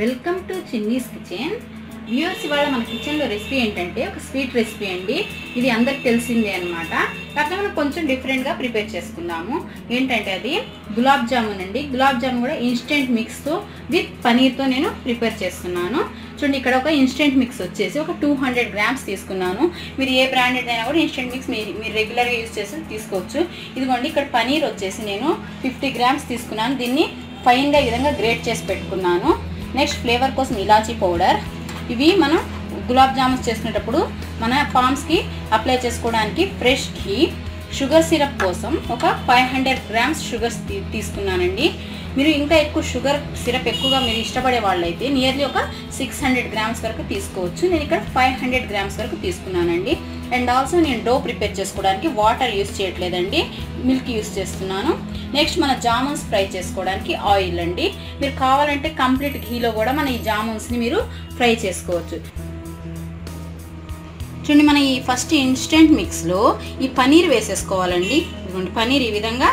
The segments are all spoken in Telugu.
Welcome to Chinni's kitchen. Viewers ఇవాళ మన కిచెన్లో రెసిపీ ఏంటంటే ఒక స్వీట్ రెసిపీ అండి. ఇది అందరికి తెలిసిందే అనమాట కాకపోతే మనం కొంచెం డిఫరెంట్గా ప్రిపేర్ చేసుకుందాము. ఏంటంటే అది గులాబ్ జామున్ అండి. గులాబ్ జామున్ కూడా ఇన్స్టెంట్ మిక్స్తో విత్ పనీర్తో నేను ప్రిపేర్ చేస్తున్నాను. చూడండి ఇక్కడ ఒక ఇన్స్టెంట్ మిక్స్ వచ్చేసి ఒక టూ హండ్రెడ్ గ్రామ్స్ తీసుకున్నాను. మీరు ఏ బ్రాండెడ్ అయినా కూడా ఇన్స్టెంట్ మిక్స్ మీరు మీరు రెగ్యులర్గా యూజ్ చేసి తీసుకోవచ్చు. ఇదిగోండి ఇక్కడ పనీర్ వచ్చేసి నేను ఫిఫ్టీ గ్రామ్స్ తీసుకున్నాను. దీన్ని ఫైన్గా ఈ విధంగా గ్రేట్ చేసి పెట్టుకున్నాను. నెక్స్ట్ ఫ్లేవర్ కోసం ఇలాచీ పౌడర్ ఇవి మనం గులాబ్ జామున్స్ చేసుకునేటప్పుడు మన పామ్స్కి అప్లై చేసుకోవడానికి ఫ్రెష్ ఘీ షుగర్ సిరప్ కోసం ఒక ఫైవ్ హండ్రెడ్ గ్రామ్స్ షుగర్స్ తీసుకున్నానండి. మీరు ఇంకా ఎక్కువ షుగర్ సిరప్ ఎక్కువగా మీరు ఇష్టపడే వాళ్ళైతే నియర్లీ ఒక సిక్స్ హండ్రెడ్ గ్రామ్స్ వరకు తీసుకోవచ్చు. నేను ఇక్కడ ఫైవ్ హండ్రెడ్ గ్రామ్స్ వరకు తీసుకున్నానండి. అండ్ ఆల్సో నేను డో ప్రిపేర్ చేసుకోవడానికి వాటర్ యూస్ చేయట్లేదండి. మిల్క్ యూస్ చేస్తున్నాను. నెక్స్ట్ మన జామున్స్ ఫ్రై చేసుకోవడానికి ఆయిల్ అండి. మీరు కావాలంటే కంప్లీట్ ఘీలో కూడా మన ఈ జామున్స్ని మీరు ఫ్రై చేసుకోవచ్చు. చూడండి మన ఈ ఫస్ట్ ఇన్స్టెంట్ మిక్స్లో ఈ పనీర్ వేసేసుకోవాలండి. పనీర్ ఈ విధంగా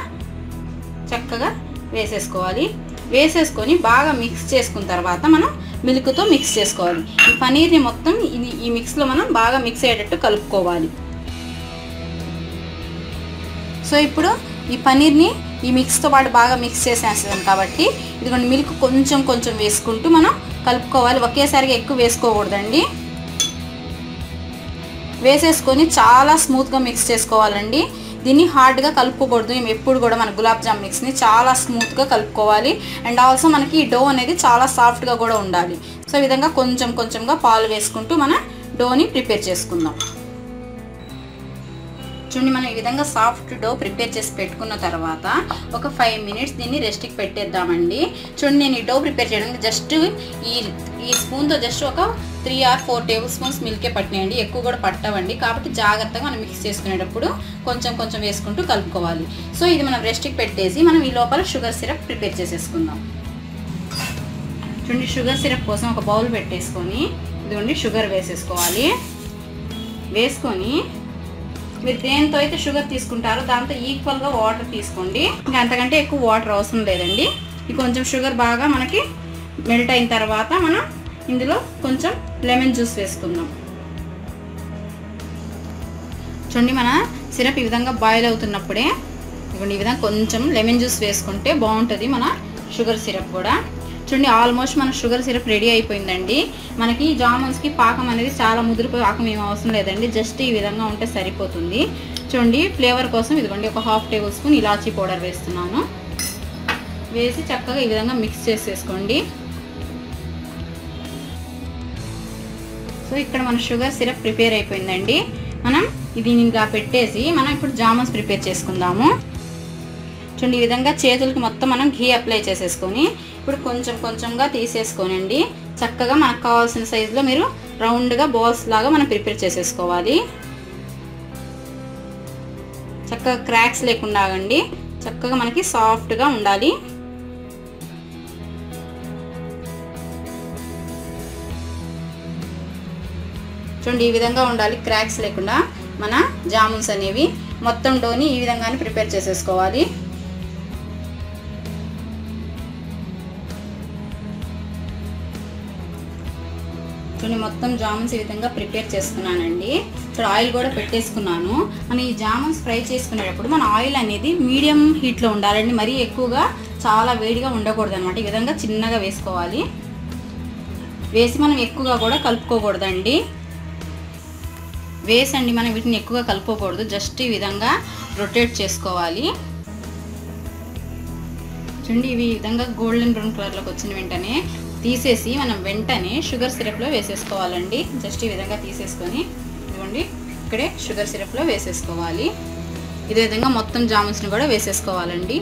చక్కగా వేసేసుకోవాలి. వేసేసుకొని బాగా మిక్స్ చేసుకున్న తర్వాత మనం మిల్క్తో మిక్స్ చేసుకోవాలి. ఈ పనీర్ని మొత్తం ఇది ఈ మిక్స్లో మనం బాగా మిక్స్ అయ్యేటట్టు కలుపుకోవాలి. సో ఇప్పుడు ఈ పనీర్ని ఈ మిక్స్తో పాటు బాగా మిక్స్ చేసేస్తాం కాబట్టి ఇదిగోండి మిల్క్ కొంచెం కొంచెం వేసుకుంటూ మనం కలుపుకోవాలి. ఒకేసారిగా ఎక్కువ వేసుకోకూడదండి. వేసేసుకొని చాలా స్మూత్గా మిక్స్ చేసుకోవాలండి. దీన్ని హార్డ్గా కలుపుకోకూడదు. మేము ఎప్పుడు కూడా మన గులాబ్ జామ్ మిక్స్ని చాలా స్మూత్గా కలుపుకోవాలి. అండ్ ఆల్సో మనకి ఈ డో అనేది చాలా సాఫ్ట్గా కూడా ఉండాలి. సో ఈ విధంగా కొంచెం కొంచెంగా పాలు వేసుకుంటూ మన డోని ప్రిపేర్ చేసుకుందాం. చూడండి మనం ఈ విధంగా సాఫ్ట్ డో ప్రిపేర్ చేసి పెట్టుకున్న తర్వాత ఒక ఫైవ్ మినిట్స్ దీన్ని రెస్ట్కి పెట్టేద్దామండి. చూడండి నేను ఈ డో ప్రిపేర్ చేయడానికి జస్ట్ ఈ ఈ స్పూన్తో జస్ట్ ఒక three or four tablespoons మిల్కే పట్టినాయండి. ఎక్కువ కూడా పట్టవండి. కాబట్టి జాగ్రత్తగా మనం మిక్స్ చేసుకునేటప్పుడు కొంచెం కొంచెం వేసుకుంటూ కలుపుకోవాలి. సో ఇది మనం రెస్ట్కి పెట్టేసి మనం ఈ లోపల షుగర్ సిరప్ ప్రిపేర్ చేసేసుకుందాం. చూడండి షుగర్ సిరప్ కోసం ఒక బౌల్ పెట్టేసుకొని ఇదిగోండి షుగర్ వేసేసుకోవాలి. వేసుకొని మీరు దేంతో అయితే షుగర్ తీసుకుంటారో దాంతో ఈక్వల్గా వాటర్ తీసుకోండి. ఇంకా అంతకంటే ఎక్కువ వాటర్ అవసరం లేదండి. ఇది కొంచెం షుగర్ బాగా మనకి మెల్ట్ అయిన తర్వాత మనం ఇందులో కొంచెం లెమన్ జ్యూస్ వేసుకుందాం. చూడండి మన సిరప్ ఈ విధంగా బాయిల్ అవుతున్నప్పుడే ఇవ్వండి ఈ విధంగా కొంచెం లెమన్ జ్యూస్ వేసుకుంటే బాగుంటుంది మన షుగర్ సిరప్ కూడా. చూడండి ఆల్మోస్ట్ మన షుగర్ సిరప్ రెడీ అయిపోయిందండి. మనకి జామున్స్కి పాకం అనేది చాలా ముదిరిపోయి పాకం ఏం అవసరం లేదండి. జస్ట్ ఈ విధంగా ఉంటే సరిపోతుంది. చూడండి ఫ్లేవర్ కోసం ఇదిగోండి ఒక హాఫ్ టేబుల్ స్పూన్ ఇలాచీ పౌడర్ వేస్తున్నాను. వేసి చక్కగా ఈ విధంగా మిక్స్ చేసేసుకోండి. సో ఇక్కడ మన షుగర్ సిరప్ ప్రిపేర్ అయిపోయిందండి. మనం ఇది ఇంకా పెట్టేసి మనం ఇప్పుడు జామున్స్ ప్రిపేర్ చేసుకుందాము. చూడండి ఈ విధంగా చేతులకి మొత్తం మనం ఘీ అప్లై చేసేసుకొని ఇప్పుడు కొంచెం కొంచెంగా తీసేసుకోనండి. చక్కగా మనకు కావాల్సిన సైజులో మీరు రౌండ్గా బాల్స్ లాగా మనం ప్రిపేర్ చేసేసుకోవాలి. చక్కగా క్రాక్స్ లేకుండా ఆగండి. చక్కగా మనకి సాఫ్ట్గా ఉండాలి. చూడండి ఈ విధంగా ఉండాలి. క్రాక్స్ లేకుండా మన జామున్స్ అనేవి మొత్తం డోని ఈ విధంగానే ప్రిపేర్ చేసేసుకోవాలి. చూడండి మొత్తం జామున్స్ ఈ విధంగా ప్రిపేర్ చేసుకున్నానండి ఇక్కడ ఆయిల్ కూడా పెట్టేసుకున్నాను. మనం ఈ జామున్స్ ఫ్రై చేసుకునేటప్పుడు మన ఆయిల్ అనేది మీడియం హీట్లో ఉండాలండి. మరీ ఎక్కువగా చాలా వేడిగా ఉండకూడదు అనమాట ఈ విధంగా చిన్నగా వేసుకోవాలి. వేసి మనం ఎక్కువగా కూడా కలుపుకోకూడదండి. వేసండి మనం వీటిని ఎక్కువగా కలుపుకోకూడదు. జస్ట్ ఈ విధంగా రొటేట్ చేసుకోవాలి. చూడండి ఇవి ఈ విధంగా గోల్డెన్ బ్రౌన్ కలర్లోకి వచ్చిన వెంటనే తీసేసి మనం వెంటనే షుగర్ సిరప్లో వేసేసుకోవాలండి. జస్ట్ ఈ విధంగా తీసేసుకొని ఇదిగోండి ఇక్కడే షుగర్ సిరప్లో వేసేసుకోవాలి. ఇదే విధంగా మొత్తం జామున్స్ని కూడా వేసేసుకోవాలండి.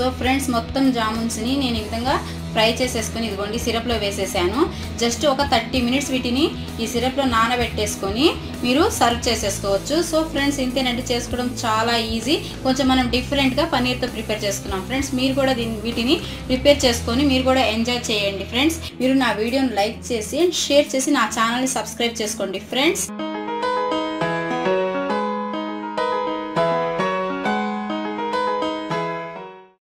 సో ఫ్రెండ్స్ మొత్తం జామున్స్ని నేను ఈ విధంగా ఫ్రై చేసేసుకొని ఇదిగోండి సిరప్లో వేసేసాను. జస్ట్ ఒక థర్టీ మినిట్స్ వీటిని ఈ సిరప్లో నానబెట్టేసుకొని మీరు సర్వ్ చేసేసుకోవచ్చు. సో ఫ్రెండ్స్ ఇంతేనండి చేసుకోవడం చాలా ఈజీ. కొంచెం మనం డిఫరెంట్గా పన్నీర్తో ప్రిపేర్ చేసుకున్నాం. ఫ్రెండ్స్ మీరు కూడా దీని వీటిని ప్రిపేర్ చేసుకొని మీరు కూడా ఎంజాయ్ చేయండి. ఫ్రెండ్స్ మీరు నా వీడియోని లైక్ చేసి అండ్ షేర్ చేసి నా ఛానల్ని సబ్స్క్రైబ్ చేసుకోండి. ఫ్రెండ్స్